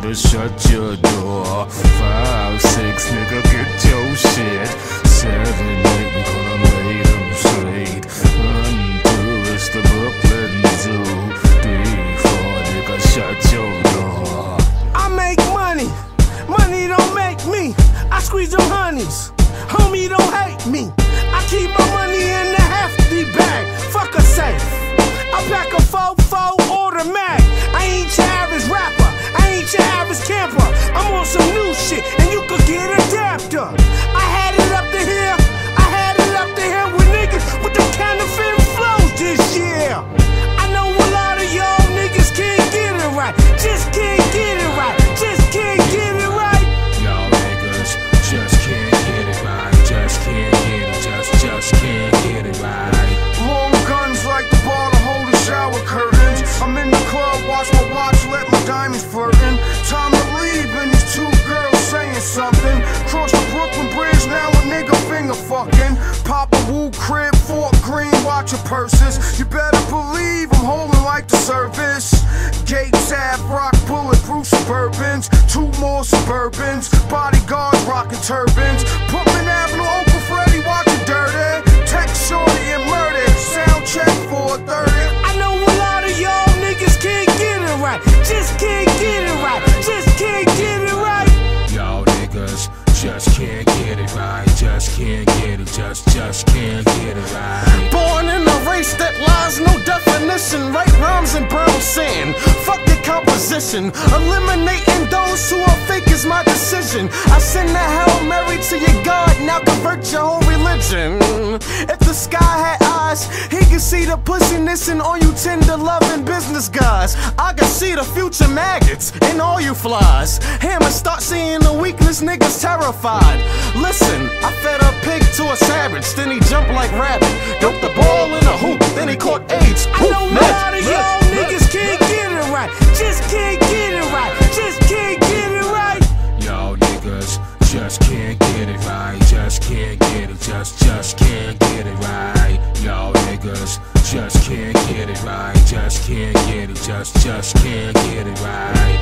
better shut your door. Five, six, nigga, get your shit. Seven, eight, we gonna lay them straight. One, two, it's the Brooklyn Zoo. Three, four, nigga, shut your door. I make money, money don't make me. I squeeze them honeys, homie don't hate me. I keep my money in the hefty bag, fuck a safe. I pack a faux faux automatic. Diamonds flirting. Time to leave, and these two girls saying something. Cross the Brooklyn Bridge, now a nigga finger fucking. Pop a woo crib, Fort Greene, watch your purses. You better believe I'm holding like the service. Gates Ave, rock bulletproof Suburbans. Two more Suburbans. Bodyguards rocking turbans. Brooklyn Avenue, Oakland Freddy, watch it dirty. Text just can't get it right, just can't get it right. Y'all niggas just can't get it right. Just can't get it. Just, just can't get it right. Born in a race that lies no definition. Write rhymes in brown sand. Fuck the composition. Eliminating those who are fake is my decision. I send a Hail Mary to your God, now convert your whole religion. If the sky had eyes, he can see the pussiness in all you tender loving business guys. I can see the future maggots in all you flies. Hammer start seeing the weakness, niggas terrified. Listen, I fed a pig to a savage, then he jumped like rabbit. Doped the ball just can't get it right. Just can't get it. Just, just can't get it right. Y'all niggas just can't get it right. Just can't get it. Just, just can't get it right.